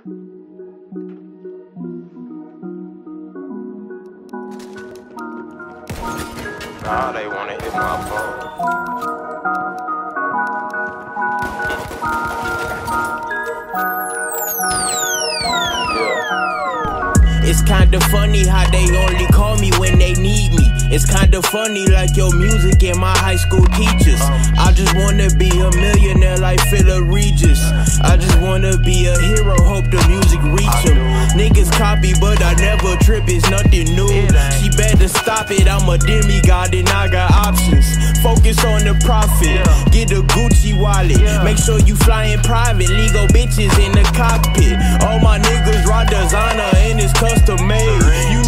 They wanna hit my phone. It's kinda funny how they only call me when they need. It's kinda funny like your music and my high school teachers. I just wanna be a millionaire like Philip Regis. I just wanna be a hero, hope the music reach 'em. Niggas copy, but I never trip, it's nothing new. She better stop it, I'm a demigod and I got options. Focus on the profit, get a Gucci wallet. Make sure you fly in private, legal bitches in the cockpit. All my niggas ride designer and it's custom made. You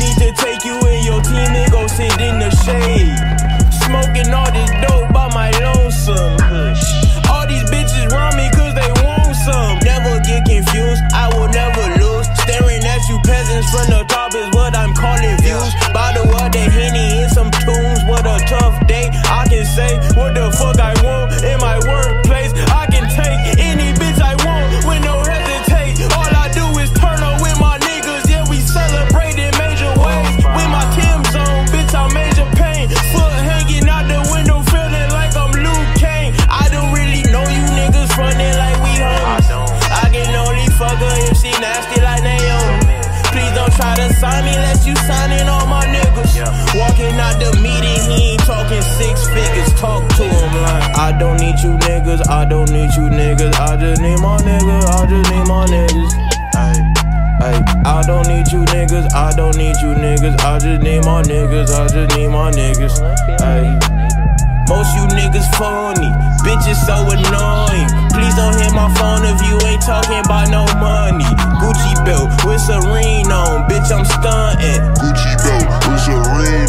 your team and go sit in the shade. Smoking all this dope by my lonesome. All these bitches round me cause they want some. Never get confused, I will never lose. Staring at you peasants from the Walking out the meeting, he ain't talking six figures. Talk to him like I don't need you niggas, I don't need you niggas. I just need my niggas, I just need my niggas. Ay, ay, I don't need you niggas, I don't need you niggas. I just need my niggas, I just need my niggas. Ay. Most you niggas phony, bitches so annoying. Please don't hit my phone if you ain't talking about no money. Gucci belt with Serene on, bitch I'm stunting. Gucci belt with Serene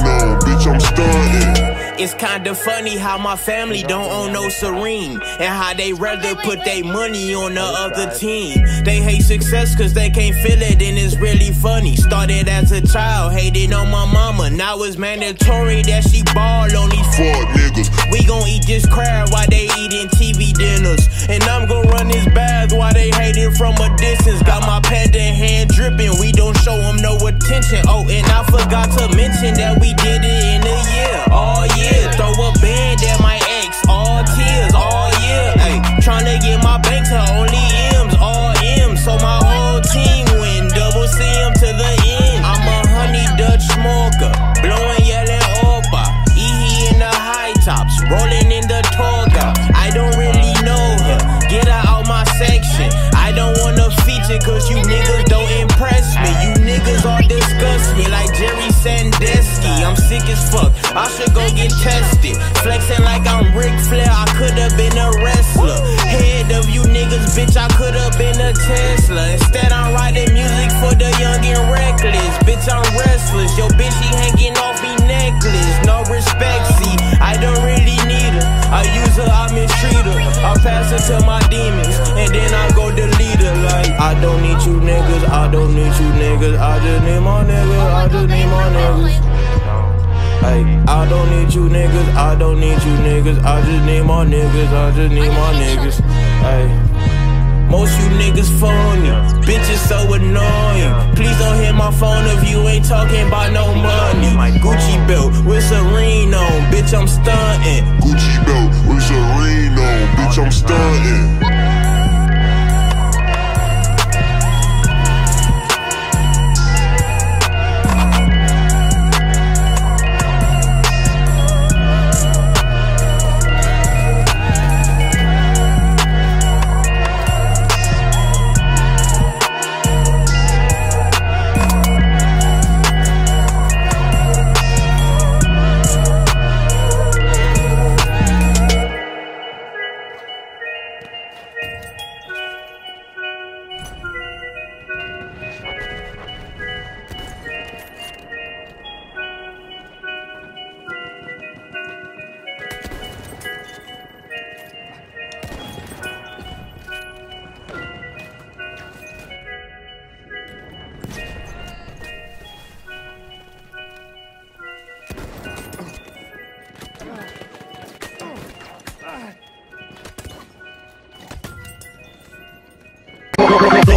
It's kinda funny how my family don't own no Serene and how they rather put their money on the other team. They hate success cause they can't feel it and it's really funny. Started as a child, hating on my mama. Now it's mandatory that she ball on these Fuck niggas. we gon' eat this crab while they eating TV dinners. And I'm gon' run this bath while they hating from a distance. Got my panda hand dripping, we don't show them no attention. Oh, and I forgot to mention that we did it in a year. Year, wanna cause you niggas don't impress me. You niggas all disgust me like Jerry Sandusky. I'm sick as fuck. I should go get tested. Flexing like I'm Ric Flair. I could've been a wrestler. Head of you niggas, bitch, I could've been a Tesla. Instead, I'm writing music for the young and reckless. Bitch, I'm restless. Yo, bitch, she hanging off me necklace. No respect, see, I don't really need her. I use her, I mistreat her. I pass her to my Hey, I don't need you niggas, I don't need you niggas. I just need my niggas, I just need my niggas. Hey. Most you niggas phony, bitches so annoying. Please don't hit my phone if you ain't talking about no money. My Gucci belt with Serene on, bitch I'm stunting. Gucci belt with Serene on, bitch, I'm stunting.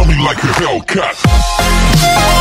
Dummy. like a Hellcat.